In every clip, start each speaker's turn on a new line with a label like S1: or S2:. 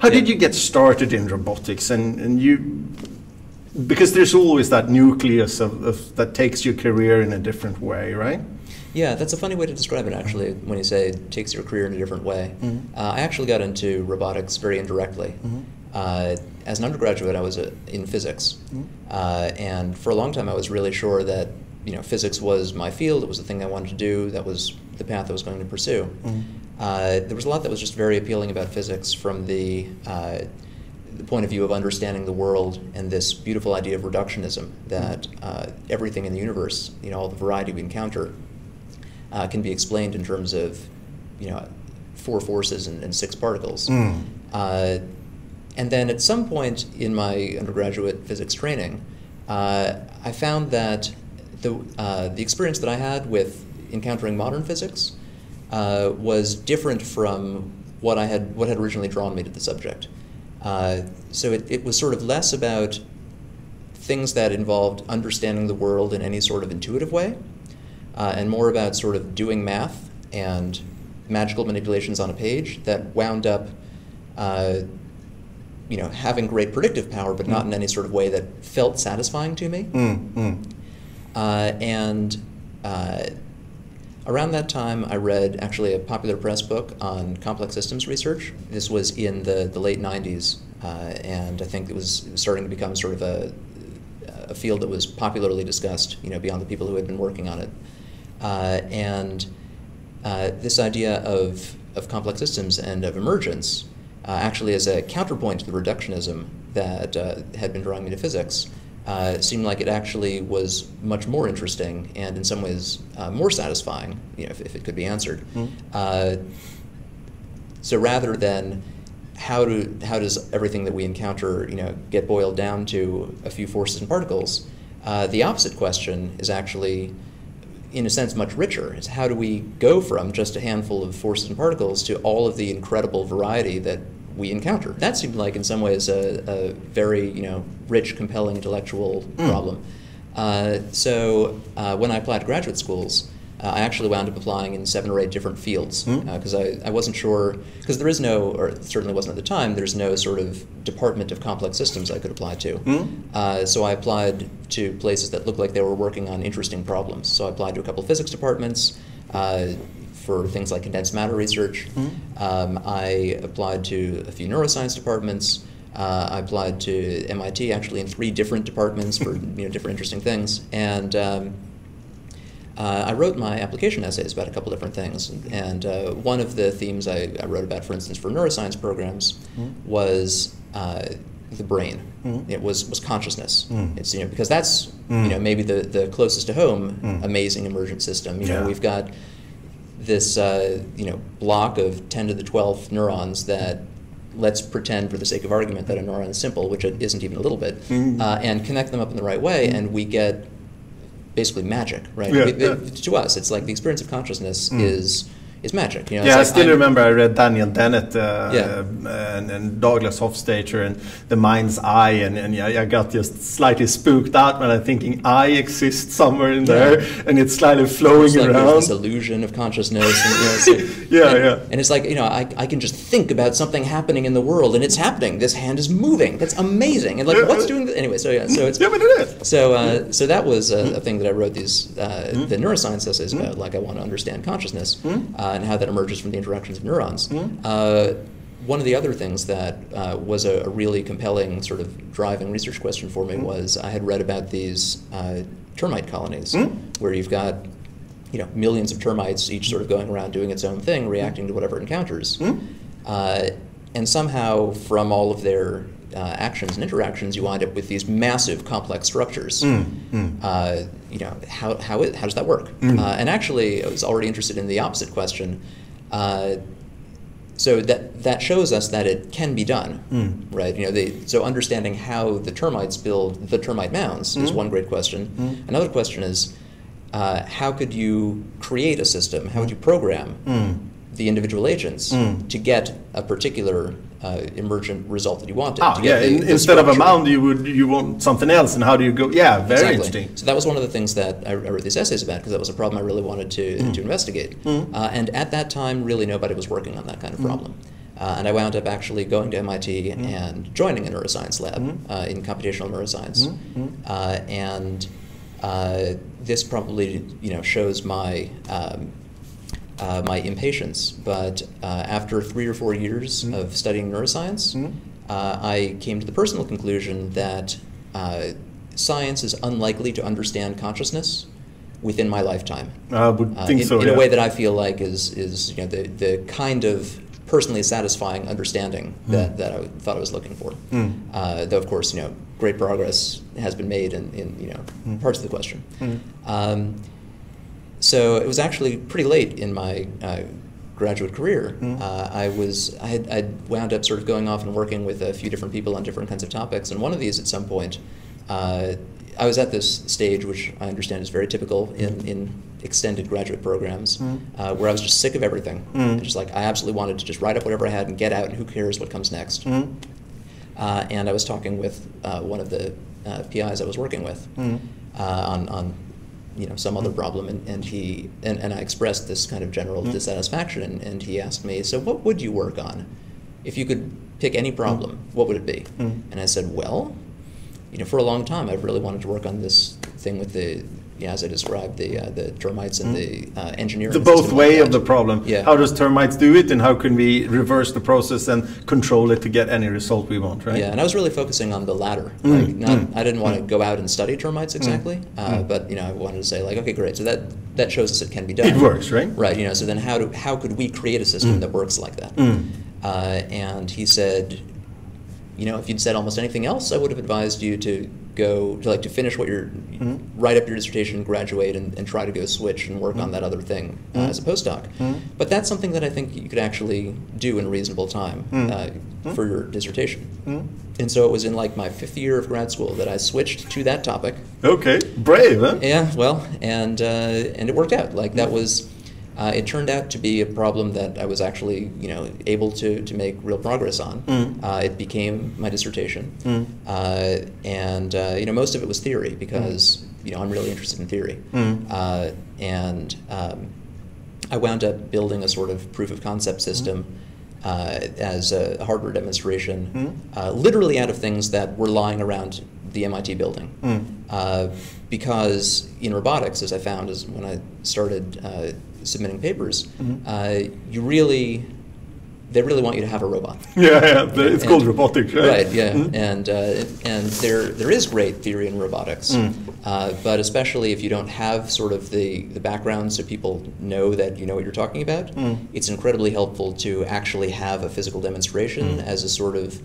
S1: How did you get started in robotics? And, and you, because there's always that nucleus of, of, that takes your career in a different way, right?
S2: Yeah, that's a funny way to describe it, actually, when you say it takes your career in a different way. Mm-hmm. Uh, I actually got into robotics very indirectly. Mm-hmm. Uh, as an undergraduate, I was uh, in physics, mm-hmm. Uh, and for a long time, I was really sure that you know physics was my field. It was the thing I wanted to do. That was the path I was going to pursue. Uh, there was a lot that was just very appealing about physics from the uh, the point of view of understanding the world and this beautiful idea of reductionism that uh, everything in the universe, you know, all the variety we encounter, uh, can be explained in terms of, you know, four forces and, and six particles. Mm. Uh, and then at some point in my undergraduate physics training, uh, I found that the, uh, the experience that I had with encountering modern physics uh, was different from what I had what had originally drawn me to the subject. Uh, so it, it was sort of less about things that involved understanding the world in any sort of intuitive way, uh, and more about sort of doing math and magical manipulations on a page that wound up, uh, you know, having great predictive power, but mm. not in any sort of way that felt satisfying to me. Mm, mm. Uh, and uh, around that time, I read actually a popular press book on complex systems research. This was in the, the late 90s, uh, and I think it was, starting to become sort of a, a field that was popularly discussed, you know, beyond the people who had been working on it. Uh, and uh, this idea of, of complex systems and of emergence uh, actually as a counterpoint to the reductionism that uh, had been drawing me to physics uh, seemed like it actually was much more interesting and in some ways uh, more satisfying, you know, if, if, it could be answered. Mm. so rather than how do how does everything that we encounter, you know, get boiled down to a few forces and particles, the opposite question is actually in a sense, much richer. It's how do we go from just a handful of forces and particles to all of the incredible variety that we encounter? That seemed like, in some ways, a, a very you know rich, compelling intellectual mm. problem. Uh, so uh, when I applied to graduate schools, uh, I actually wound up applying in seven or eight different fields because mm. I, I wasn't sure, because there is no, or certainly wasn't at the time, there's no sort of department of complex systems I could apply to. Mm. so I applied to places that looked like they were working on interesting problems. So I applied to a couple of physics departments. Uh, for things like condensed matter research. Mm. Um, I applied to a few neuroscience departments. Uh, I applied to MIT actually in three different departments for you know different interesting things, and um, uh, I wrote my application essays about a couple different things, and uh, one of the themes I, I, wrote about, for instance, for neuroscience programs, mm. was uh, the brain. Mm. It was was consciousness. Mm. It's you know because that's mm. you know maybe the the closest to home mm. amazing emergent system. You yeah. know we've got this uh, you know block of ten to the twelfth neurons that let's pretend for the sake of argument that a neuron is simple, which it isn't even a little bit, mm. uh, and connect them up in the right way, and we get basically magic, right? Yeah, yeah. to us, it's like the experience of consciousness mm. is is magic. You know,
S1: yeah,
S2: like
S1: I still I'm, remember I read Daniel Dennett uh, yeah. and, and, Douglas Hofstadter and The Mind's I, and, and I got just slightly spooked out when I'm thinking I exist somewhere in there, and it's slightly flowing
S2: it's like
S1: around.
S2: This illusion of consciousness. And, you know,
S1: like, yeah,
S2: and,
S1: yeah.
S2: And it's like you know, I, I can just think about something happening in the world, and it's happening. This hand is moving. That's amazing. And like, yeah, what's doing? This? Anyway, so yeah, so it's
S1: yeah, but it is.
S2: So uh, so that was a, a, thing that I wrote these uh, mm. the neuroscience essays about. Like I want to understand consciousness mm. Uh, and how that emerges from the interactions of neurons. Mm-hmm. Uh, one of the other things that uh, was a, a, really compelling sort of driving research question for me mm-hmm. was I had read about these uh, termite colonies mm-hmm. where you've got you know millions of termites each sort of going around doing its own thing, reacting to whatever it encounters. Mm-hmm. Uh, and somehow, from all of their uh, actions and interactions, you wind up with these massive, complex structures. Mm, mm. Uh, you know, how, how, it, how does that work? Mm. Uh, and actually, I was already interested in the opposite question. Uh, so that that shows us that it can be done, mm. right? You know, they, so understanding how the termites build the termite mounds mm. is hmm. one great question. Mm. Another question is uh, how could you create a system? How would you program the individual agents to get a particular uh, emergent result that you wanted.
S1: Ah, yeah. The, the Instead of a mound, you would you want something else, and how do you go? Yeah, very
S2: exactly.
S1: interesting.
S2: So that was one of the things that I, I wrote these essays about because that was a problem I really wanted to mm. to investigate. Mm. Uh, and at that time, really nobody was working on that kind of mm. problem. Uh, and I wound up actually going to MIT mm-hmm. and joining a neuroscience lab mm-hmm. uh, in computational neuroscience. Uh, and uh, this probably you know shows my um, uh, my impatience. But uh, after three or four years mm-hmm. of studying neuroscience, mm-hmm. I came to the personal conclusion that science is unlikely to understand consciousness within my lifetime.
S1: I would think
S2: in,
S1: so.
S2: In
S1: yeah.
S2: a way that I feel like is is you know the the kind of personally satisfying understanding mm. that, that I thought I was looking for. Mm. Uh, though, of course, you know, great progress has been made in, in you know mm. parts of the question. Hmm. Um, so it was actually pretty late in my uh, graduate career. Hmm. Uh, I was I had I wound up sort of going off and working with a few different people on different kinds of topics, and one of these at some point. Uh, I was at this stage, which I understand is very typical in, in extended graduate programs, mm. uh, where I was just sick of everything. Mm. Just like I absolutely wanted to just write up whatever I had and get out, and who cares what comes next. Mm. Uh, and I was talking with uh, one of the uh, PIs I was working with uh, on, on you know some other mm. problem, and, and he and, and I expressed this kind of general mm. dissatisfaction, and, and he asked me, so what would you work on if you could pick any problem? What would it be? And I said, well you know, for a long time, I've really wanted to work on this thing with the, know, as I described, the uh, the termites and mm. the uh, engineering.
S1: The both way of the problem. Yeah. How does termites do it, and how can we reverse the process and control it to get any result we want, right?
S2: Yeah, and I was really focusing on the latter. Mm. Like not, mm. I didn't want to go out and study termites exactly, uh, but you know, I wanted to say like, okay, great. So that that shows us it can be done.
S1: It works, right?
S2: Right. You know, so then how do how could we create a system that works like that? Uh, and he said, you know, if you'd said almost anything else, I would have advised you to go to like to finish what you're mm-hmm. write up your dissertation, graduate, and, and try to go switch and work mm-hmm. on that other thing uh, mm-hmm. as a postdoc. Mm-hmm. But that's something that I think you could actually do in a reasonable time mm-hmm. uh, for your dissertation. And so it was in like my fifth year of grad school that I switched to that topic.
S1: Okay, brave, huh?
S2: Yeah, well, and uh, and it worked out. Like that was uh, it turned out to be a problem that I was actually, you know, able to, to make real progress on. Mm. Uh, it became my dissertation, mm. uh, and uh, you know, most of it was theory because mm. you know I'm really interested in theory, mm. uh, and um, I wound up building a sort of proof of concept system. Uh, as a hardware demonstration, literally out of things that were lying around the MIT building. Mm. because in robotics, as I found, is when I started submitting papers, mm-hmm. uh, you really they really want you to have a robot.
S1: Yeah, yeah. it's and, called robotics, right?
S2: Right, yeah, mm-hmm. and uh, and there there is great theory in robotics, mm. uh, but especially if you don't have sort of the the background, so people know that you know what you're talking about, mm. it's incredibly helpful to actually have a physical demonstration mm. as a sort of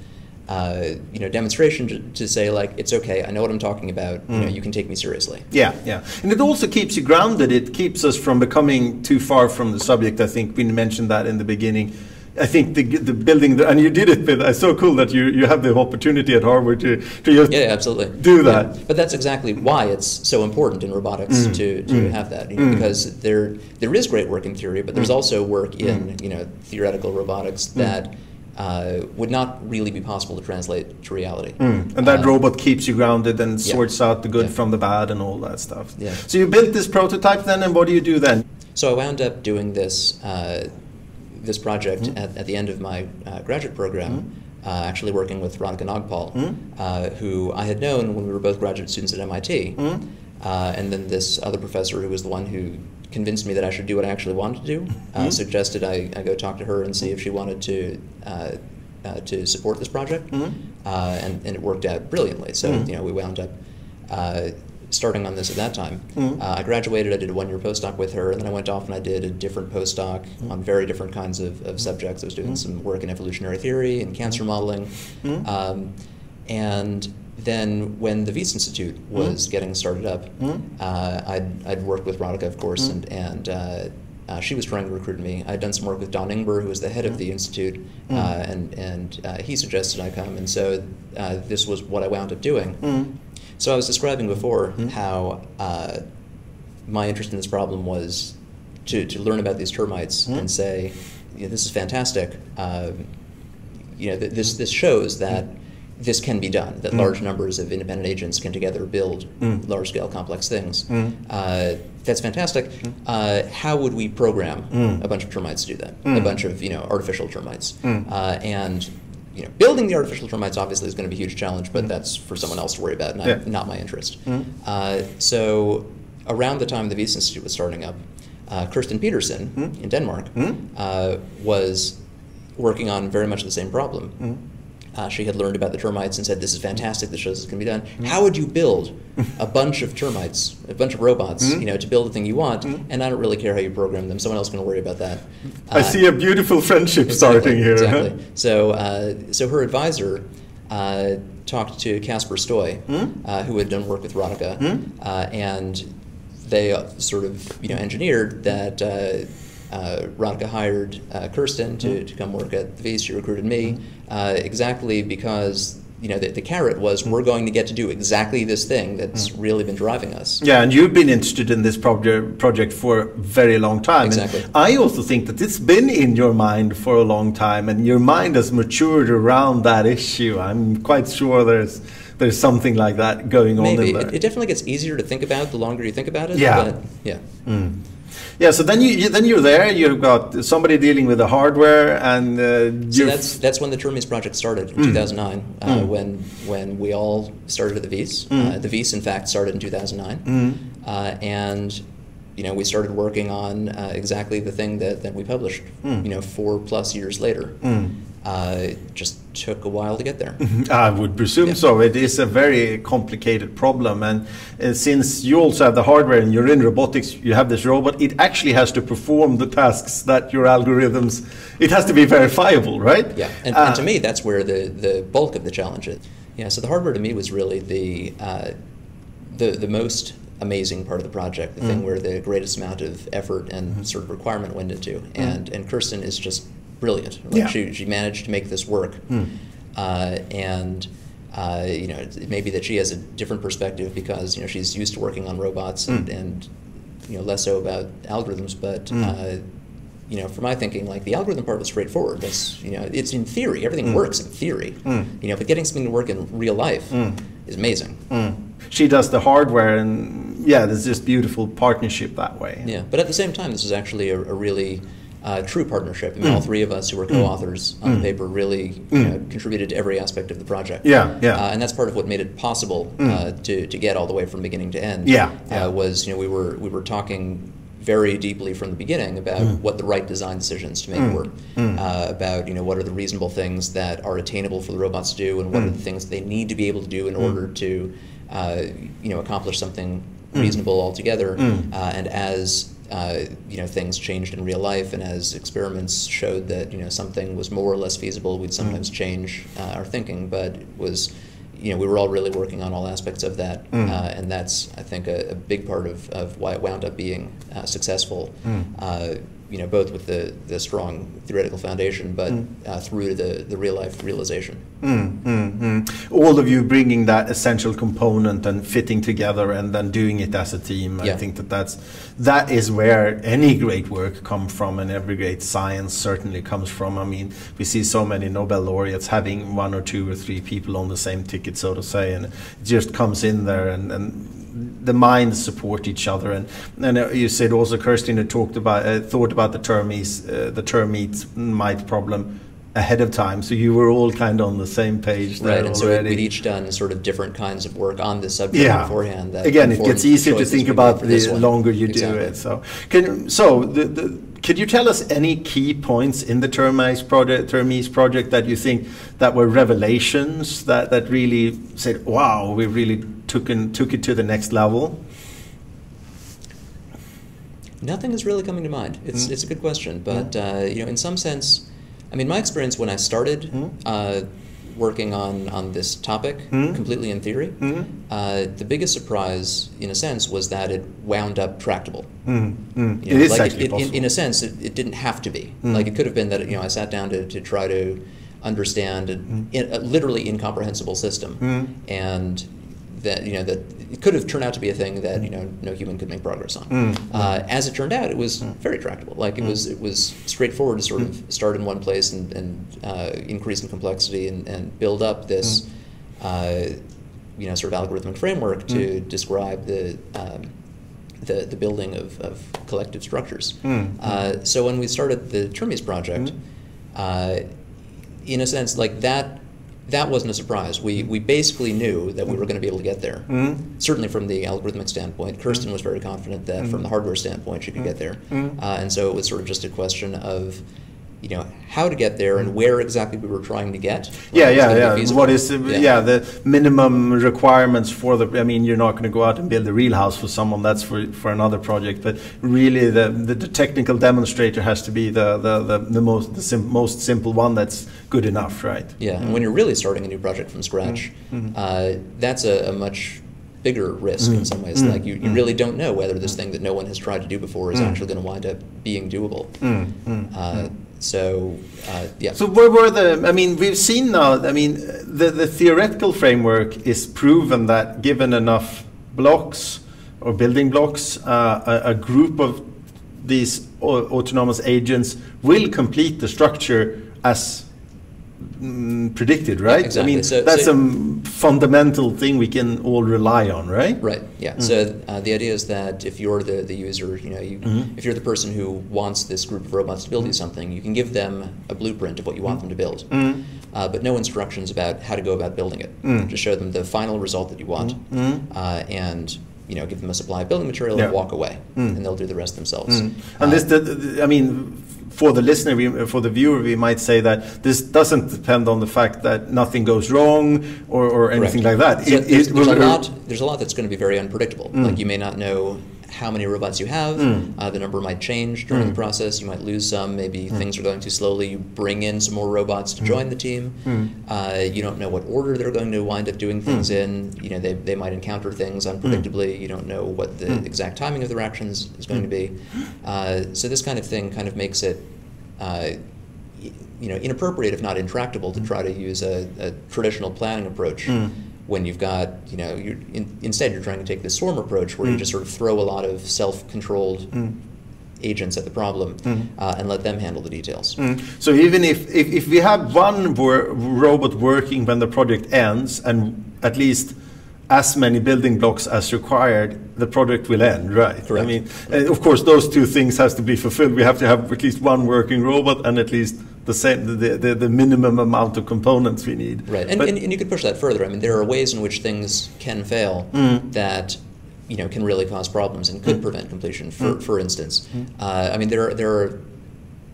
S2: uh, you know, demonstration to, to, say like it's okay. I know what I'm talking about. Mm. You know, mm. you can take me seriously.
S1: Yeah, yeah, and it also keeps you grounded. It keeps us from becoming too far from the subject. I think we mentioned that in the beginning. I think the, the building, the, and you did it. It's so cool that you, you have the opportunity at Harvard to, to
S2: yeah, absolutely
S1: do that.
S2: Yeah. But that's exactly why it's so important in robotics mm. to, to mm. have that, you know, mm. because there there is great work in theory, but there's mm. also work in you know theoretical robotics that uh, would not really be possible to translate to reality.
S1: Mm. And that uh, robot keeps you grounded and sorts yeah. out the good yeah. from the bad and all that stuff. Yeah. So you built this prototype then, and what do you do then?
S2: So I wound up doing this uh, this project mm. at, at, the end of my uh, graduate program. Mm. actually, working with Radhika Nagpal, mm. uh, who I had known when we were both graduate students at MIT, mm. and then this other professor who was the one who convinced me that I should do what I actually wanted to do. Uh, mm-hmm. Suggested I, I, go talk to her and see if she wanted to uh, uh, to support this project, mm-hmm. Uh, and, and it worked out brilliantly. So mm-hmm. you know we wound up uh, starting on this at that time. Mm-hmm. Uh, I graduated. I did a one-year postdoc with her, and then I went off and I did a different postdoc mm-hmm. on very different kinds of, of subjects. I was doing mm-hmm. some work in evolutionary theory and cancer modeling, um, and then when the Wyss Institute was mm. getting started up, mm. uh, I'd, I'd worked with Radhika, of course, mm. and, and uh, uh, she was trying to recruit me. I'd done some work with Don Ingber, who was the head of the institute, uh, and, and uh, he suggested I come, and so uh, this was what I wound up doing. So I was describing before how my interest in this problem was to, to learn about these termites and say, you know, this is fantastic. Um, you know, th- this, this shows that this can be done, that mm. large numbers of independent agents can together build mm. large scale complex things. Mm. Uh, that's fantastic. Mm. Uh, how would we program mm. a bunch of termites to do that? A bunch of you know artificial termites. Uh, and you know, building the artificial termites obviously is going to be a huge challenge, but that's for someone else to worry about, not, yeah. not my interest. Uh, so around the time the Wyss Institute was starting up, uh, Kirsten Petersen in Denmark uh, was working on very much the same problem uh, she had learned about the termites and said, "This is fantastic. This shows this can be done." Mm-hmm. How would you build a bunch of termites, a bunch of robots, mm-hmm. you know, to build the thing you want? Mm-hmm. And I don't really care how you program them. Someone else can worry about that.
S1: I uh, see a beautiful friendship exactly, starting here.
S2: Exactly. so, uh, so her advisor uh, talked to Kasper Stoy, hmm? uh, who had done work with Radhika, hmm? uh, and they sort of you know engineered that uh, hired uh, Kirsten to, mm-hmm. to come work at the Wyss. She recruited me mm-hmm. uh, exactly because you know the, the, carrot was mm-hmm. we're going to get to do exactly this thing that's mm. really been driving us.
S1: Yeah, and you've been interested in this project project for a very long time.
S2: Exactly.
S1: And I also think that it's been in your mind for a long time, and your mind has matured around that issue. I'm quite sure there's there's something like that going
S2: Maybe.
S1: on
S2: Maybe. It, it, definitely gets easier to think about the longer you think about it.
S1: Yeah.
S2: But, yeah.
S1: Mm. Yeah, so then you, then you're there. You've got somebody dealing with the hardware, and uh,
S2: so that's that's when the Termes project started in mm. 2009. Uh, mm. When when we all started at the Wyss. Mm. Uh, the Wyss, in fact, started in 2009, mm. uh, and you know we started working on uh, exactly the thing that, that we published. Mm. You know, four plus years later. Mm. Uh, it just took a while to get there.
S1: I would presume yeah. so. It is a very complicated problem, and uh, since you also have the hardware and you're in robotics, you have this robot. It actually has to perform the tasks that your algorithms. It has to be verifiable, right?
S2: Yeah, and, uh, and to me, that's where the the bulk of the challenge is. Yeah, so the hardware to me was really the uh, the the most amazing part of the project, the mm. thing where the greatest amount of effort and mm. sort of requirement went into. Mm. And and Kirsten is just brilliant. Like yeah. she, she managed to make this work. Mm. Uh, and uh, you know, it may be that she has a different perspective because you know she's used to working on robots and, mm. and you know less so about algorithms. But mm. uh, you know, for my thinking, like the algorithm part was straightforward. That's you know, it's in theory. Everything mm. works in theory. Mm. You know, but getting something to work in real life mm. is amazing.
S1: She does the hardware, and yeah, there's just beautiful partnership that way.
S2: Yeah, but at the same time, this is actually a, a really uh, true partnership. I mean, mm. all three of us who were co-authors mm. on the mm. paper really you know, mm. contributed to every aspect of the project.
S1: Yeah, yeah.
S2: Uh, and that's part of what made it possible mm. uh, to, to get all the way from beginning to end.
S1: Yeah, uh,
S2: yeah. was you know we were we were talking very deeply from the beginning about mm. what the right design decisions to make mm. were, mm. uh, about you know what are the reasonable things that are attainable for the robots to do, and what are the things they need to be able to do in order to uh, you know accomplish something reasonable altogether. Uh, and as uh, you know things changed in real life, and as experiments showed that you know something was more or less feasible, we'd sometimes mm. change uh, our thinking. But it was you know we were all really working on all aspects of that, mm. uh, and that's I think a, a, big part of, of why it wound up being uh, successful. Mm. You know, both with the, the strong theoretical foundation, but mm. uh, through the, the real life realization.
S1: Mm, mm, mm, All of you bringing that essential component and fitting together, and then doing it as a team. Yeah. I think that that's that is where any great work comes from, and every great science certainly comes from. I mean, we see so many Nobel laureates having one or two or three people on the same ticket, so to say, and it just comes in there and, and the minds support each other. And and uh, you said also Kirsten had talked about uh, thought about the termites uh, the termites mite problem ahead of time, so you were all kind of on the same page
S2: right,
S1: and
S2: already. so we'd each done sort of different kinds of work on this subject yeah. beforehand.
S1: Again, it gets easier to think about the longer you exactly. do it. So, can so the, the could you tell us any key points in the Termes project, project that you think that were revelations that, that really said, "Wow, we really took took it to the next level"?
S2: Nothing is really coming to mind. It's mm. it's a good question, but mm. uh, you know, in some sense, I mean, my experience when I started. Mm. Uh, working on, on this topic mm-hmm. completely in theory. Mm-hmm. Uh, the biggest surprise, in a sense, was that it wound up tractable.
S1: You know, it is
S2: like
S1: actually
S2: it,
S1: possible.
S2: In, in, a sense, it, it, didn't have to be. Like it could have been that you know I sat down to, to try to understand a, a literally incomprehensible system, and that you know that it could have turned out to be a thing that you know no human could make progress on. Mm. Uh, as it turned out, it was mm. very tractable. Like it mm. was it was straightforward to sort of start in one place and, and uh, increase in complexity and, and build up this uh, you know, sort of algorithmic framework to describe the um, the, the building of, of collective structures.
S1: Mm.
S2: Uh, so when we started the Termes project, uh, in a sense, like that, that wasn't a surprise. We, we basically knew that we were going to be able to get there. Mm-hmm. Certainly from the algorithmic standpoint, Kirsten was very confident that mm-hmm. from the hardware standpoint she could get mm-hmm. there. Uh, and so it was sort of just a question of, you know, how to get there and where exactly we were trying to get.
S1: Yeah,
S2: when it was
S1: yeah, yeah. What is uh, yeah. the minimum requirements for the? I mean, you're not going to go out and build a real house for someone. That's for for another project. But really, the the, the technical demonstrator has to be the the, the, the most the sim, most simple one that's good enough, right?
S2: Yeah, and when you're really starting a new project from scratch, mm-hmm. Mm-hmm. uh, that's a, a much bigger risk in mm-hmm. some ways. Like you, you really don't know whether this thing that no one has tried to do before is actually going to wind up being doable. Uh, so uh, yeah,
S1: So where were the? I mean, we've seen now. I mean, the the theoretical framework is proven that given enough blocks or building blocks, uh, a, a group of these autonomous agents will complete the structure as mm, predicted, right?
S2: exactly.
S1: I mean,
S2: So-
S1: that's
S2: so-
S1: a fundamental thing we can all rely on, right?
S2: Right. Yeah. So uh, the idea is that if you're the, the user, you know, you, if you're the person who wants this group of robots to build you something, you can give them a blueprint of what you want them to build, uh, but no instructions about how to go about building it. Just show them the final result that you want, uh, and you know, give them a supply of building material
S1: Yeah.
S2: and walk away, and they'll do the rest themselves.
S1: And
S2: Uh,
S1: this, the, the- I mean, for the listener, we, for the viewer, we might say that this doesn't depend on the fact that nothing goes wrong or, or anything
S2: Correct.
S1: like that.
S2: So
S1: It-
S2: there's,
S1: it
S2: there's a lot. There's a lot that's going to be very unpredictable. Like you may not know how many robots you have. Hmm. Uh, the number might change during the hmm. process. You might lose some. Maybe hmm. things are going too slowly. You bring in some more robots to join the team. Uh, you don't know what order they're going to wind up doing things in. You know, they, they might encounter things unpredictably. You don't know what the exact timing of their actions is going to be. Uh, so this kind of thing kind of makes it. Uh, you know, inappropriate if not intractable to try to use a, a traditional planning approach when you've got, you know, you're in, instead you're trying to take the swarm approach where you just sort of throw a lot of self-controlled agents at the problem uh, and let them handle the details.
S1: Mm. So even if, if, if we have one wor- robot working when the project ends and at least as many building blocks as required, the project will end, right?
S2: Correct.
S1: I mean, uh, of course, those two things has to be fulfilled. We have to have at least one working robot and at least the same the, the, the minimum amount of components we need.
S2: Right, and,
S1: But-
S2: and, and you could push that further. I mean, there are ways in which things can fail mm-hmm. that you know can really cause problems and could mm-hmm. prevent completion. For mm-hmm. for instance, uh, I mean there are, there are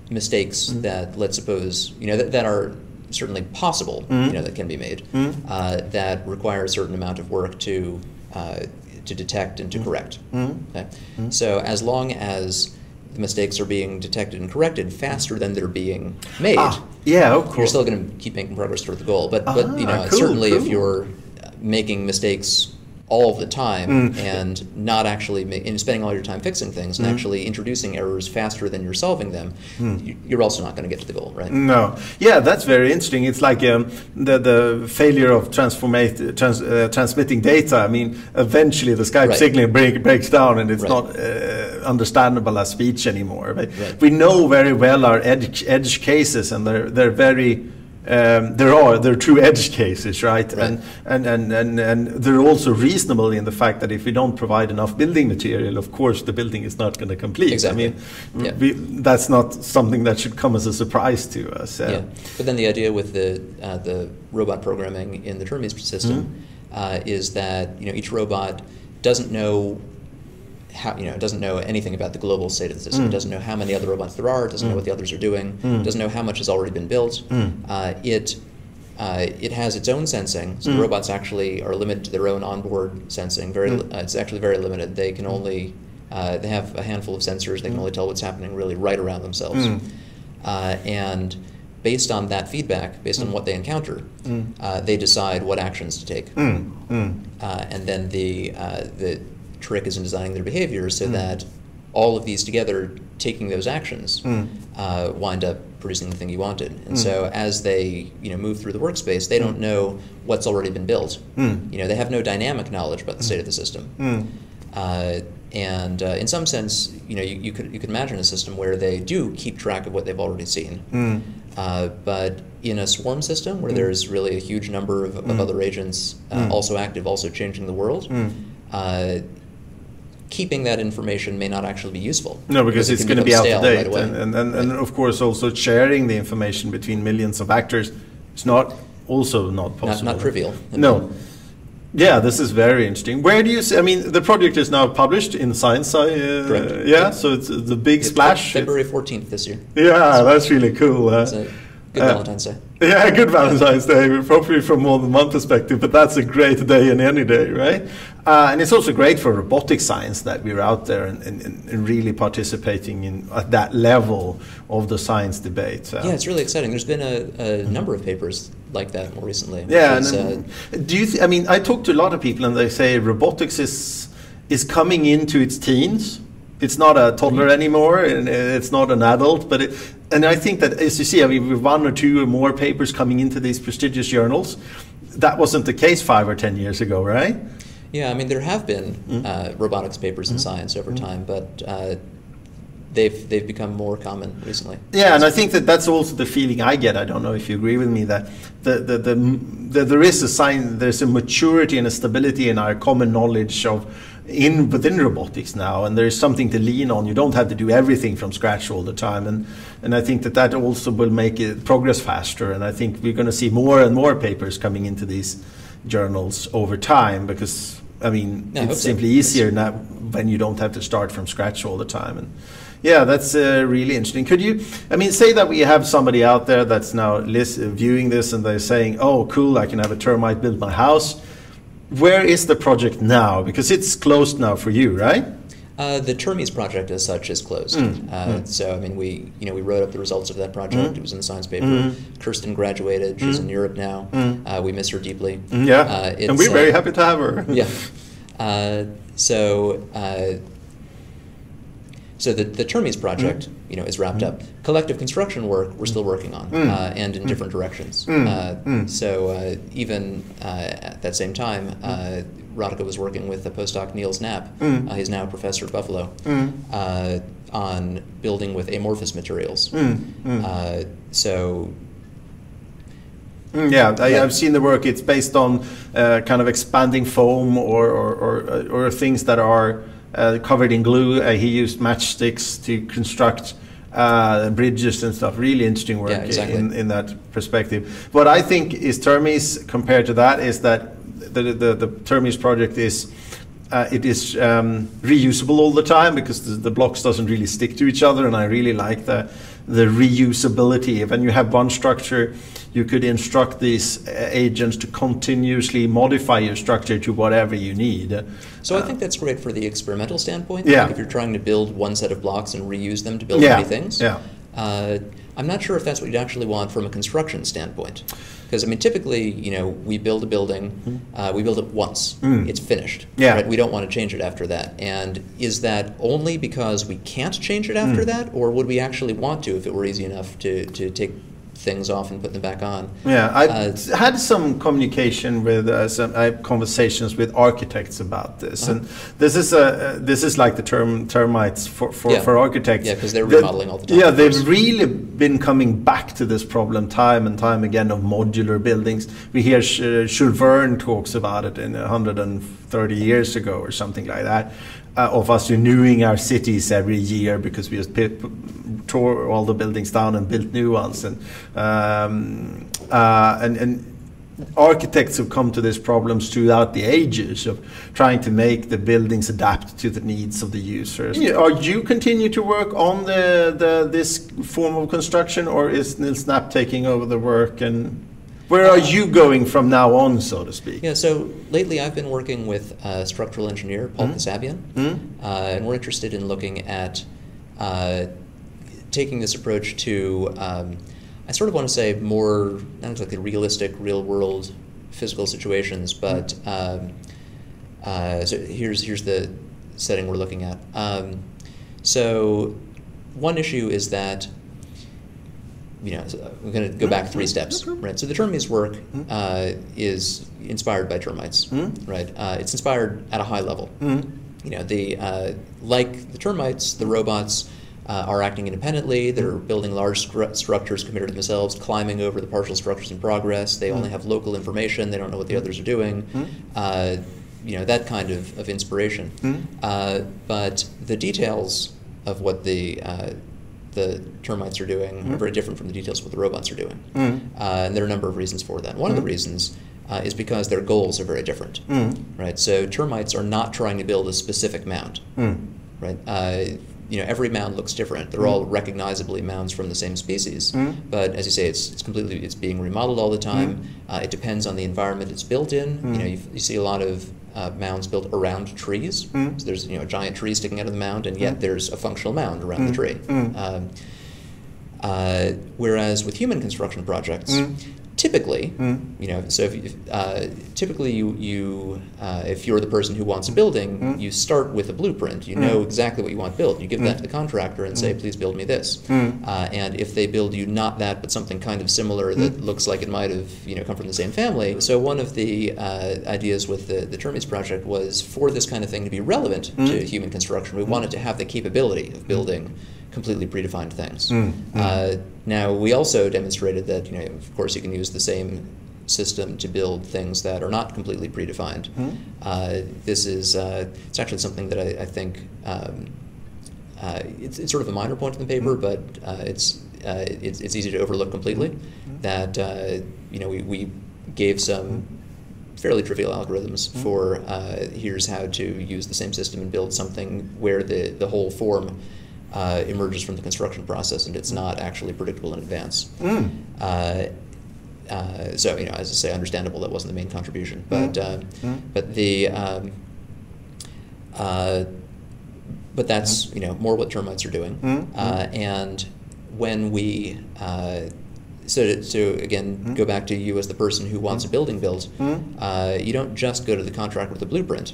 S2: mistakes that let's suppose you know that, that are certainly possible. You know that can be made uh, that require a certain amount of work to uh, to detect and to correct. Okay? So as long as the mistakes are being detected and corrected faster than they're being made,
S1: Ah, yeah, of course.
S2: you're still going to keep making progress toward the goal. But but you
S1: Ah,
S2: know
S1: cool,
S2: certainly if you're making mistakes all the time
S1: Mm.
S2: and not actually ma- and spending all your time fixing things
S1: Mm.
S2: and actually introducing errors faster than you're solving them,
S1: Mm.
S2: you- you're also not going to get to the goal, right?
S1: No, yeah, that's very interesting. It's like um, the the failure of transformate trans, uh, transmitting data. I mean, eventually the Skype
S2: Right.
S1: signal break, breaks down, and it's
S2: Right.
S1: not uh, understandable as speech anymore. But
S2: Right.
S1: we know very well our edge edge cases, and they're they're very. Um, there are there are true edge cases, right?
S2: Right.
S1: And, and, and, and, and they're also reasonable in the fact that if we don't provide enough building material, of course the building is not going to complete.
S2: Exactly.
S1: I mean,
S2: Yeah.
S1: we, that's not something that should come as a surprise to us. uh,
S2: Yeah, but then the idea with the uh, the robot programming in the Termes system
S1: Mm-hmm.
S2: uh, is that you know each robot doesn't know how you know it doesn't know anything about the global state of the
S1: Mm.
S2: system. It doesn't know how many other robots there are. It doesn't know what the others are doing.
S1: Mm.
S2: It doesn't know how much has already been built. Uh, it uh, it has its own sensing, so
S1: Mm.
S2: the robots actually are limited to their own onboard sensing. Very,
S1: Mm.
S2: uh, it's actually very limited. They can only uh, they have a handful of sensors. They can only tell what's happening really right around themselves.
S1: Mm.
S2: Uh, and based on that feedback, based on what they encounter, uh, they decide what actions to take.
S1: Mm, mm,
S2: Uh, and then the uh, the trick is in designing their behavior so that all of these together, taking those actions,
S1: Mm.
S2: uh, wind up producing the thing you wanted. And so as they you know move through the workspace, they don't know what's already been built.
S1: Mm.
S2: You know they have no dynamic knowledge about the state of the system.
S1: mm.
S2: Uh, and uh, in some sense, you know, you, you could you could imagine a system where they do keep track of what they've already seen,
S1: Mm.
S2: uh, but in a swarm system where mm. there's really a huge number of, of mm. other agents uh, mm. also active, also changing the world, mm. uh, keeping that information may not actually be useful.
S1: No, because, because it's it going to be out of date. Right and, and, and, right. and, of course, also sharing the information between millions of actors is not also not possible.
S2: Not, not trivial.
S1: No. Yeah, this is very interesting. Where do you see? I mean, the project is now published in Science. Uh, Correct. Yeah, so it's the big it's splash.
S2: February fourteenth this year.
S1: Yeah, that's really cool. Uh,
S2: Good uh, Valentine's Day.
S1: Yeah, good Valentine's Day, probably from more than one perspective, but that's a great day in any day, right? Uh, and it's also great for robotic science that we're out there and, and, and really participating in at that level of the science debate.
S2: Uh, yeah, it's really exciting. There's been a, a number of papers like that more recently.
S1: Yeah, is, and, uh, do you? Th- I mean, I talk to a lot of people, and they say robotics is is coming into its teens it's not a toddler mm-hmm. anymore and it's not an adult but it, and i think that as you see i mean with one or two or more papers coming into these prestigious journals that wasn't the case five or ten years ago right
S2: yeah i mean there have been mm-hmm. uh, robotics papers in mm-hmm. science over mm-hmm. time but uh, they've they've become more common recently.
S1: Yeah, and I think that that's also the feeling I get. I don't know if you agree with me that the the, the, the there is a sign, there's a maturity and a stability in our common knowledge of in within robotics now, and there's something to lean on. You don't have to do everything from scratch all the time, and and I think that that also will make it progress faster. And I think we're going to see more and more papers coming into these journals over time because I mean it's simply so. easier now when you don't have to start from scratch all the time. And yeah, that's uh, really interesting. Could you, I mean, say that we have somebody out there that's now list, viewing this and they're saying, "Oh, cool! I can have a termite build my house." Where is the project now? Because it's closed now for you, right?
S2: Uh, the Termes project, as such, is closed. Mm. Uh, mm. So, I mean, we you know we wrote up the results of that project. Mm. It was in the science paper. Mm. Kirsten graduated. She's in mm. Europe now. Mm. Uh, we miss her deeply.
S1: Yeah, uh, and we're very uh, happy to have her.
S2: yeah. Uh, so so the, the Termes project, mm. you know, is wrapped mm. up. Collective construction work we're still working on, mm. uh, and in mm. different directions. Mm. Uh, mm. so uh, even uh, at that same time, uh, Radhika was working with the postdoc Nils Napp. Uh, he's now a professor at Buffalo on building with amorphous materials. so.
S1: Yeah, I, have seen the work. It's based on kind of expanding foam or, or, or, or things that are uh, covered in glue. Uh, he used matchsticks to construct uh, bridges and stuff. Really interesting work yeah, exactly. in, in that perspective. What I think is Termes compared to that is that the, the, the Termes project is uh, it is um, reusable all the time because the, the, blocks doesn't really stick to each other and I really like the the reusability. When you have one structure, you could instruct these uh, agents to continuously modify your structure to whatever you need.
S2: So I think that's great for the experimental standpoint. Yeah. Like if you're trying to build one set of blocks and reuse them to build yeah. many things.
S1: Yeah.
S2: Uh, I'm not sure if that's what you'd actually want from a construction standpoint. Because I mean, typically, you know, we build a building, mm-hmm. uh, we build it once, mm. it's finished.
S1: Yeah.
S2: Right? We don't want to change it after that. And is that only because we can't change it after mm. that, or would we actually want to if it were easy enough to, to take things off and put them back on.
S1: Yeah, I uh, had some communication with uh, some I have conversations with architects about this, uh-huh. and this is a uh, this is like the term termites for for,
S2: yeah.
S1: for architects.
S2: Yeah, because they're remodeling the, all the time.
S1: Yeah, they've really been coming back to this problem time and time again of modular buildings. We hear uh, Jules Verne talks about it in 130 years ago or something like that uh, of us renewing our cities every year because we just tore all the buildings down and built new ones. And, um, uh, and, and architects have come to these problems throughout the ages of trying to make the buildings adapt to the needs of the users. Are you continue to work on the, the this form of construction, or is Nils Napp taking over the work and where are you going from now on, so to speak?
S2: Yeah, so lately I've been working with a structural engineer, Paul mm-hmm. Kassabian, mm-hmm. uh, and we're interested in looking at uh, taking this approach to, um, I sort of want to say more, not exactly realistic, real world physical situations, but mm-hmm. um, uh, so here's, here's the setting we're looking at. Um, so one issue is that you know, I'm going to go back three steps, right? So the Termes work mm-hmm. uh, is inspired by termites, mm-hmm. right? Uh, it's inspired at a high level. Mm-hmm. You know, the uh, like the termites, the robots uh, are acting independently. They're building large stru- structures committed to themselves, climbing over the partial structures in progress. They only have local information. They don't know what the others are doing. Uh, you know that kind of, of inspiration. Uh, but the details of what the uh, the termites are doing are very different from the details of what the robots are doing. Mm-hmm. Uh, and there are a number of reasons for that. One of the mm-hmm. reasons uh, is because their goals are very different. Right. So termites are not trying to build a specific mound. Right. Uh, you know, every mound looks different. They're all recognizably mounds from the same species, but as you say, it's, it's completely it's being remodeled all the time. Uh, it depends on the environment it's built in. You know, you, you see a lot of uh, mounds built around trees. So there's you know a giant tree sticking out of the mound, and yet there's a functional mound around the tree. Um, uh, whereas with human construction projects, typically, hmm. you know, so if, uh, typically you you uh, if you're the person who wants a building, hmm. you start with a blueprint. You know hmm. exactly what you want built. You give that to the contractor and say, please build me this. Uh, and if they build you not that, but something kind of similar that looks like it might have you know come from the same family. So one of the uh, ideas with the the Termes project was for this kind of thing to be relevant to human construction, we wanted to have the capability of building completely predefined things. Uh, now, we also demonstrated that, you know, of course, you can use the same system to build things that are not completely predefined. Uh, this is uh, it's actually something that I, I think um, uh, it's, it's sort of a minor point in the paper, but uh, it's, uh, it's it's easy to overlook completely. That uh, you know we, we gave some fairly trivial algorithms for uh, here's how to use the same system and build something where the, the whole form uh, emerges from the construction process and it's not actually predictable in advance. Uh, uh, so you know, as I say, understandable that wasn't the main contribution, but uh, but the um, uh, but that's you know more what termites are doing, uh, and when we uh, so to, so again hmm? go back to you as the person who wants a hmm? building built, hmm? uh, you don't just go to the contractor with a blueprint.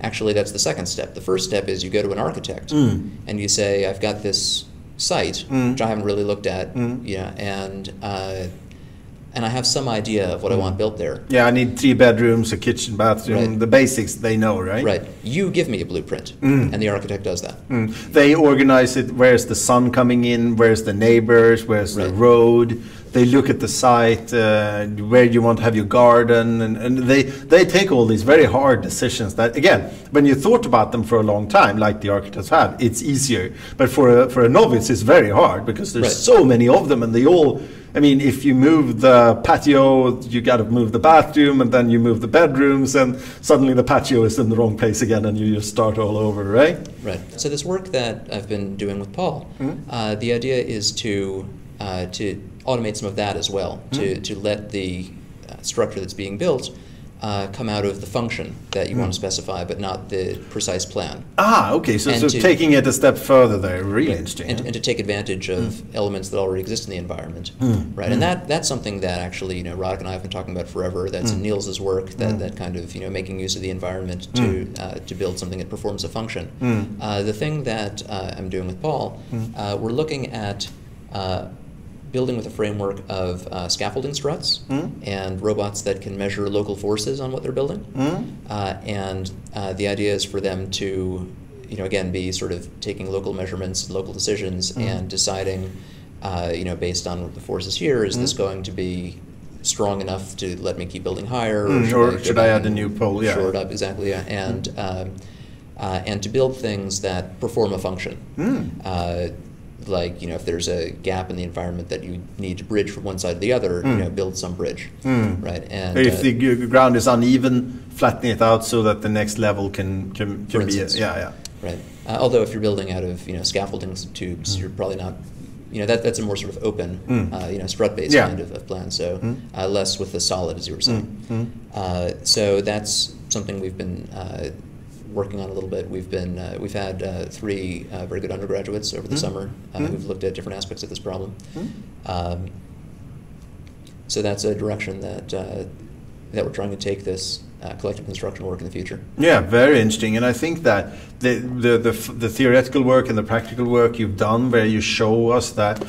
S2: Actually, that's the second step. The first step is you go to an architect and you say, I've got this site which I haven't really looked at, yeah, and uh, and I have some idea of what I want built there.
S1: Yeah, I need three bedrooms, a kitchen, bathroom,
S2: Right.
S1: the basics they know, right?
S2: Right. You give me a blueprint, and the architect does that.
S1: Mm. They organize it. Where's the sun coming in? Where's the neighbors? Where's the road? They look at the site, uh, where you want to have your garden, and, and they they take all these very hard decisions. That again, when you thought about them for a long time, like the architects have, it's easier. But for a, for a novice, it's very hard because there's
S2: Right.
S1: so many of them, and they all. I mean, if you move the patio, you got to move the bathroom, and then you move the bedrooms, and suddenly the patio is in the wrong place again, and you just start all over, right?
S2: Right. So this work that I've been doing with Paul,
S1: Mm-hmm.
S2: uh, the idea is to uh, to automate some of that as well, to
S1: Mm-hmm.
S2: to let the uh, structure that's being built uh, come out of the function that you want to
S1: Mm.
S2: specify, but not the precise plan.
S1: Ah, okay. So,
S2: And
S1: so
S2: to-
S1: taking it a step further there, really interesting.
S2: and, and to take advantage of
S1: Mm.
S2: elements that already exist in the environment, right? And that that's something that actually you know Radhika and I have been talking about forever. That's
S1: Mm.
S2: in Nils's work. That, that kind of you know making use of the environment to uh, to build something that performs a function.
S1: Mm.
S2: Uh, the thing that uh, I'm doing with Paul, uh, we're looking at. Uh, Building with a framework of uh, scaffolding struts
S1: Mm.
S2: and robots that can measure local forces on what they're building,
S1: Mm.
S2: uh, and uh, the idea is for them to, you know, again, be sort of taking local measurements, local decisions,
S1: Mm-hmm.
S2: and deciding, uh, you know, based on the forces here, is this going to be strong enough to let me keep building higher,
S1: Mm, or
S2: go
S1: should I add a new pole? Yeah.
S2: shore it up exactly, yeah, and um, uh, and to build things that perform a function.
S1: Mm.
S2: Like you know, if there's a gap in the environment that you need to bridge from one side to the other, you know, build some bridge,
S1: Mm.
S2: right? And
S1: if
S2: uh,
S1: the g- ground is uneven, flatten it out so that the next level can can, can be.
S2: instance.
S1: yeah, yeah.
S2: Right. Uh, although if you're building out of you know scaffolding tubes,
S1: Mm.
S2: you're probably not. You know that that's a more sort of open,
S1: Mm.
S2: uh, you know, strut-based
S1: Yeah.
S2: kind of, of plan. So
S1: Mm.
S2: uh, less with the solid, as you were saying.
S1: Mm.
S2: Uh, so that's something we've been uh, working on a little bit. We've been uh, we've had uh, three uh, very good undergraduates over the
S1: Mm.
S2: summer uh,
S1: Mm.
S2: who've looked at different aspects of this problem.
S1: Mm.
S2: Um, so that's a direction that uh, that we're trying to take this uh, collective construction work in the future.
S1: Yeah, very interesting, and I think that the, the the f- the theoretical work and the practical work you've done, where you show us that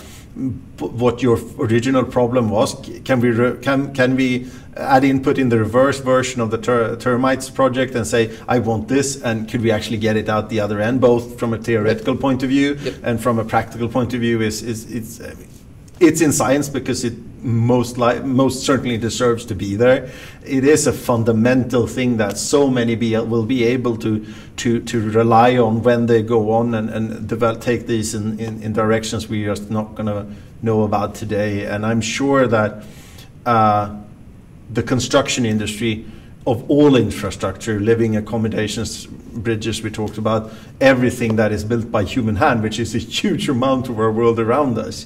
S1: what your original problem was. Can we can can we add input in the reverse version of the ter termites project and say I want this, and could we actually get it out the other end, both from a theoretical point of view yep. and from a practical point of view? Is is it's it's in science because it most li- most certainly deserves to be there. It is a fundamental thing that so many be, will be able to to to rely on when they go on and, and develop, take these in, in, in directions we are not going to know about today. And I'm sure that uh, the construction industry of all infrastructure, living accommodations, bridges we talked about, everything that is built by human hand, which is a huge amount of our world around us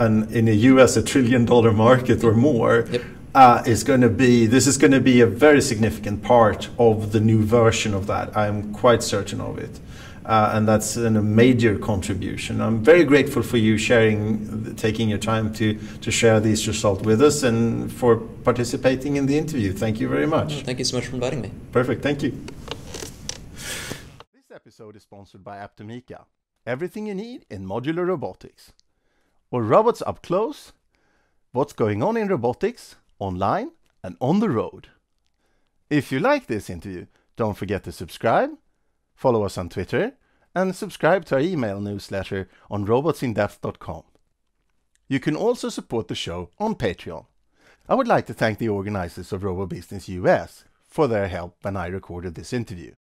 S1: and in the US a trillion dollar market or more yep. uh, is going to be this is going to be a very significant part of the new version of that. I'm quite certain of it. Uh, and that's an, a major contribution. I'm very grateful for you sharing, taking your time to, to share these results with us and for participating in the interview. Thank you very much.
S2: thank you so much for inviting me.
S1: Perfect, thank you. This episode is sponsored by Aptomica. Everything you need in modular robotics or robots up close, what's going on in robotics, online and on the road. If you like this interview, don't forget to subscribe, follow us on Twitter, and subscribe to our email newsletter on robotsinDepth.com. You can also support the show on Patreon. I would like to thank the organizers of RoboBusiness US for their help when I recorded this interview.